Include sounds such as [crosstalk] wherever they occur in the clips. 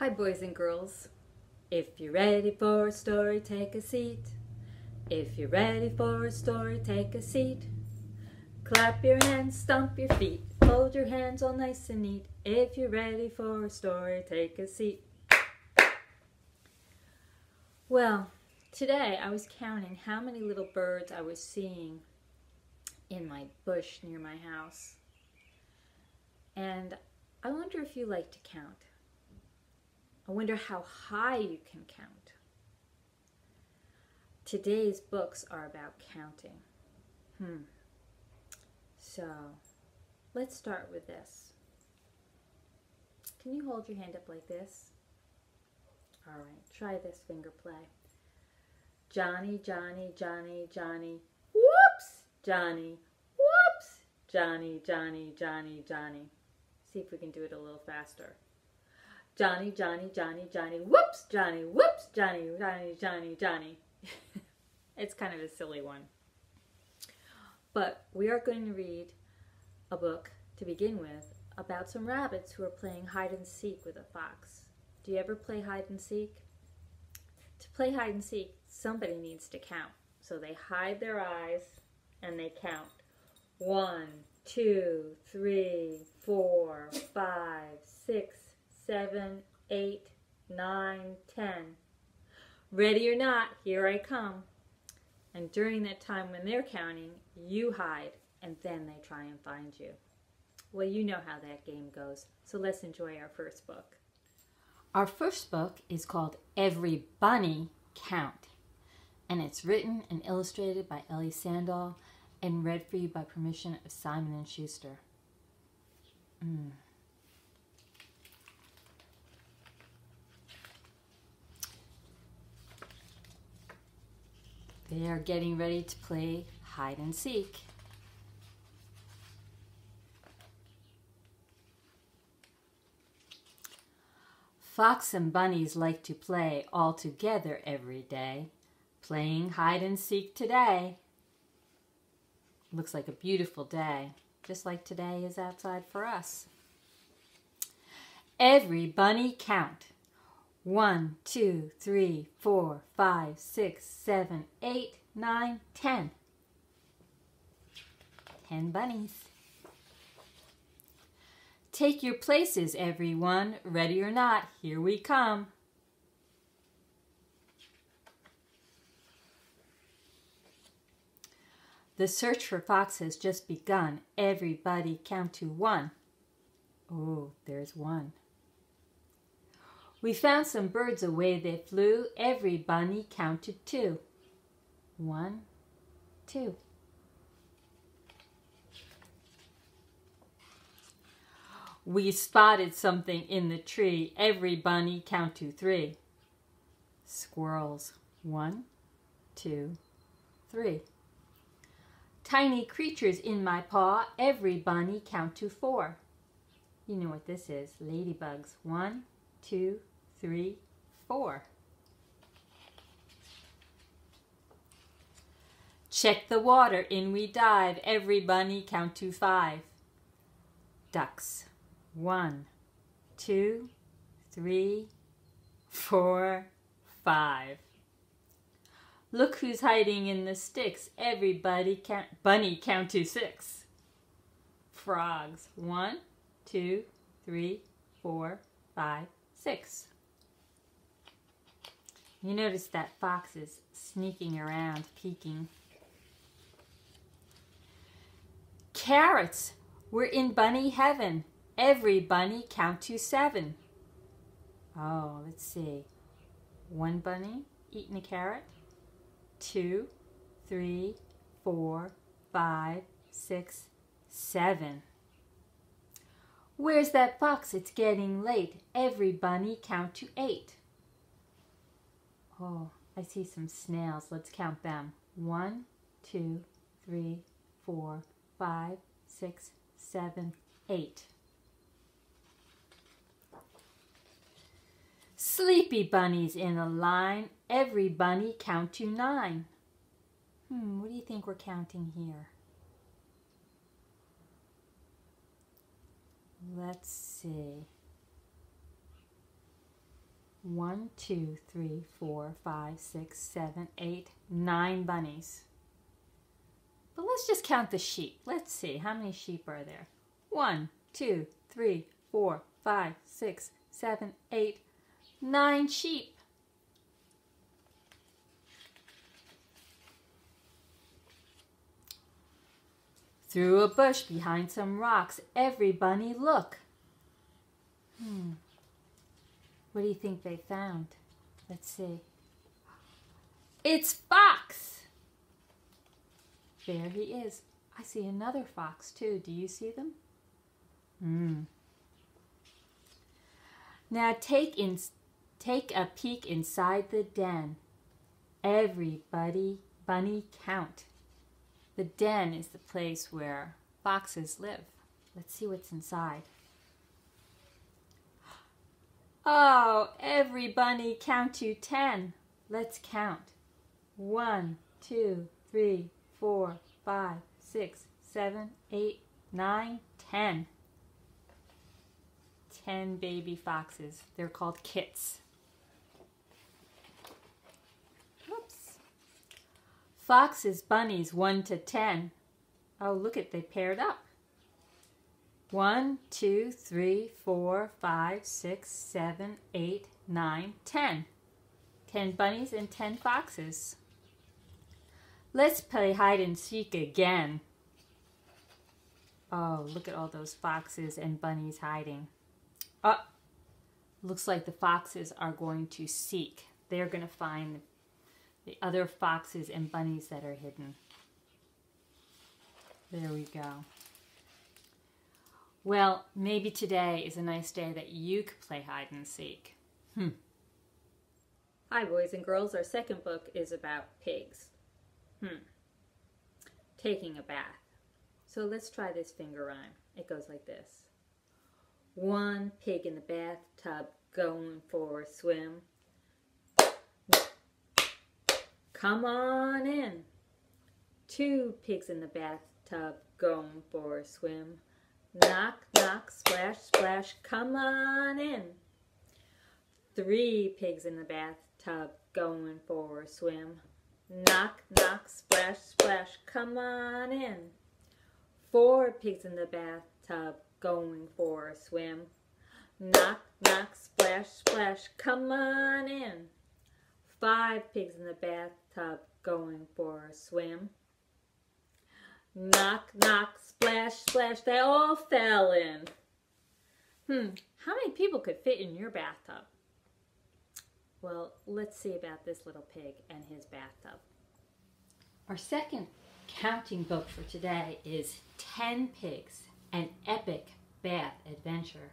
Hi, boys and girls. If you're ready for a story, take a seat. If you're ready for a story, take a seat. Clap your hands, stomp your feet, fold your hands all nice and neat. If you're ready for a story, take a seat. Well, today I was counting how many little birds I was seeing in my bush near my house. And I wonder if you like to count. I wonder how high you can count. Today's books are about counting. Hmm. So, let's start with this. Can you hold your hand up like this? All right, try this finger play. Johnny, Johnny, Johnny, Johnny, whoops, Johnny, whoops, Johnny, Johnny, Johnny, Johnny. See if we can do it a little faster. Johnny, Johnny, Johnny, Johnny, whoops, Johnny, whoops, Johnny, Johnny, Johnny, Johnny. [laughs] it's kind of a silly one. But we are going to read a book to begin with about some rabbits who are playing hide and seek with a fox. Do you ever play hide and seek? To play hide and seek, somebody needs to count. So they hide their eyes and they count. One, two, three, four, five, six, seven, eight, nine, ten. Ready or not, here I come. And during that time when they're counting, you hide and then they try and find you. Well, you know how that game goes, so let's enjoy our first book. Our first book is called Every Bunny Count, and it's written and illustrated by Ellie Sandall and read for you by permission of Simon and Schuster. Mm. They are getting ready to play hide and seek. Fox and bunnies like to play all together every day. Playing hide and seek today. Looks like a beautiful day, just like today is outside for us. Every bunny count. One, two, three, four, five, six, seven, eight, nine, ten. Ten bunnies. Take your places, everyone. Ready or not, here we come. The search for Fox has just begun. Everybody count to one. Oh, there's one. We found some birds away they flew. Every bunny counted two. One, two. We spotted something in the tree. Every bunny count to three. Squirrels. One, two, three. Tiny creatures in my paw. Every bunny count to four. You know what this is. Ladybugs. One, two, three, four. Check the water, in we dive. Every bunny count to five. Ducks. One, two, three, four, five. Look who's hiding in the sticks. Everybody count, bunny count to six. Frogs. One, two, three, four, five, six. You notice that fox is sneaking around, peeking. Carrots. We're in bunny heaven. Every bunny count to seven. Oh, let's see. One bunny eating a carrot. Two, three, four, five, six, seven. Where's that fox? It's getting late. Every bunny count to eight. Oh, I see some snails. Let's count them. One, two, three, four, five, six, seven, eight. Sleepy bunnies in a line. Every bunny count to nine. Hmm, what do you think we're counting here? Let's see. one, two, three, four, five, six, seven, eight, nine bunnies. But let's just count the sheep. Let's see, how many sheep are there? One, two, three, four, five, six, seven, eight, nine sheep. Through a bush behind some rocks, every bunny look. Hmm. What do you think they found? Let's see. It's Fox! There he is. I see another fox too. Do you see them? Hmm. Now take in, take a peek inside the den. Everybody bunny count. The den is the place where foxes live. Let's see what's inside. Oh, every bunny count to ten. Let's count. One, two, three, four, five, six, seven, eight, nine, ten. Ten baby foxes. They're called kits. Foxes, bunnies, one to ten. Oh, look at they paired up. One, two, three, four, five, six, seven, eight, nine, ten. Ten bunnies and ten foxes. Let's play hide and seek again. Oh, look at all those foxes and bunnies hiding. Oh, looks like the foxes are going to seek. They're going to find the other foxes and bunnies that are hidden. There we go. Well, maybe today is a nice day that you could play hide and seek. Hmm. Hi, boys and girls. Our second book is about pigs. Hmm. Taking a bath. So let's try this finger rhyme. It goes like this. One pig in the bathtub going for a swim. Come on in. Two pigs in the bathtub going for a swim. Knock, knock, splash, splash, come on in. Three pigs in the bathtub going for a swim. Knock, knock, splash, splash, come on in. Four pigs in the bathtub going for a swim. Knock, knock, splash, splash, come on in. Five pigs in the bathtub going for a swim. Knock, knock, splash, splash, they all fell in. Hmm, how many people could fit in your bathtub? Well, let's see about this little pig and his bathtub. Our second counting book for today is 10 Pigs, an epic bath adventure.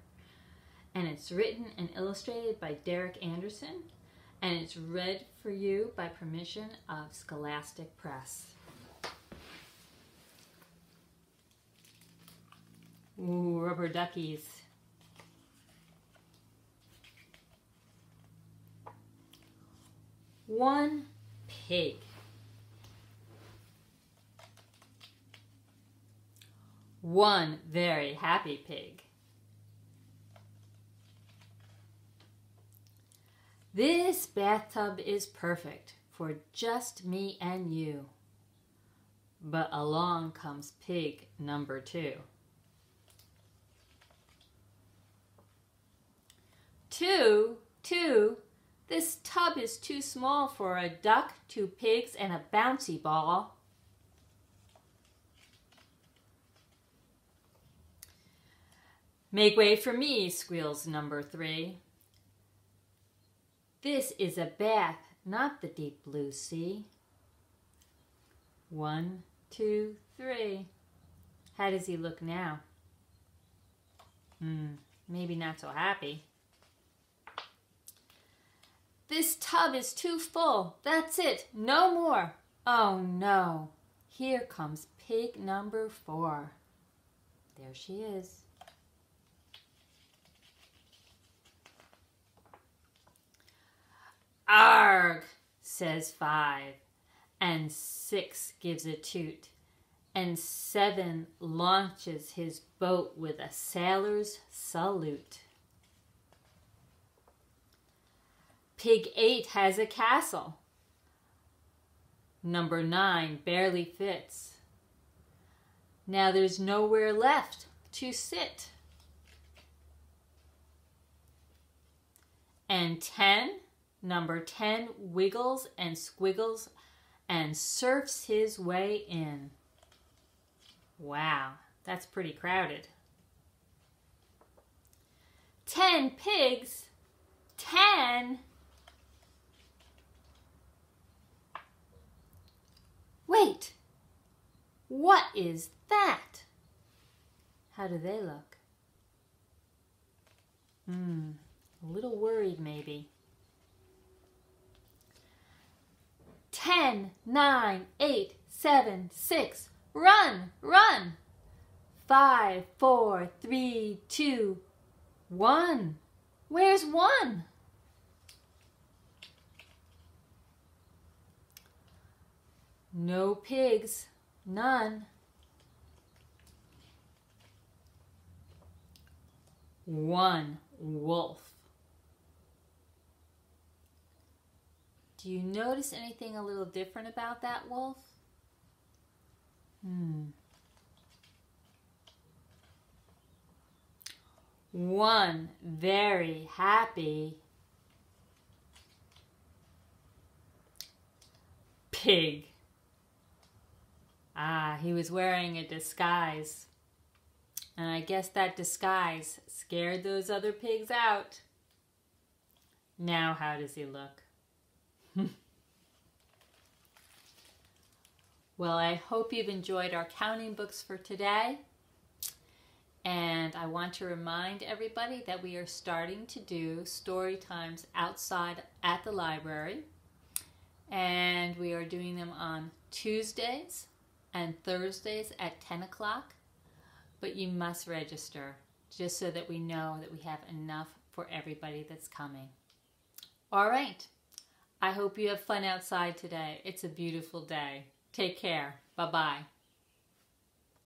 And it's written and illustrated by Derek Anderson, and it's read for you by permission of Scholastic Press. Ooh, rubber duckies. One pig. One very happy pig. This bathtub is perfect for just me and you. But along comes pig number two. Two, two, this tub is too small for a duck, two pigs, and a bouncy ball. Make way for me, squeals number three. This is a bath, not the deep blue sea. One, two, three. How does he look now? Hmm, maybe not so happy. This tub is too full. That's it. No more. Oh no. Here comes pig number four. There she is. Says five, and six gives a toot, and seven launches his boat with a sailor's salute. Pig 8 has a castle. Number 9 barely fits. Now there's nowhere left to sit. And 10, number 10 wiggles and squiggles and surfs his way in. Wow, that's pretty crowded. 10 pigs, 10 Wait! What is that? How do they look? Hmm, a little worried maybe. Ten, nine, eight, seven, six. Run, run! Five, four, three, two, one. Where's one? No pigs, none. One wolf. Do you notice anything a little different about that wolf? Hmm. One very happy pig. Ah, he was wearing a disguise. And I guess that disguise scared those other pigs out. Now, how does he look? [laughs] well, I hope you've enjoyed our counting books for today. And I want to remind everybody that we are starting to do story times outside at the library. And we are doing them on Tuesdays and Thursdays at 10 o'clock, but you must register just so that we know that we have enough for everybody that's coming. All right. I hope you have fun outside today. It's a beautiful day. Take care. Bye bye.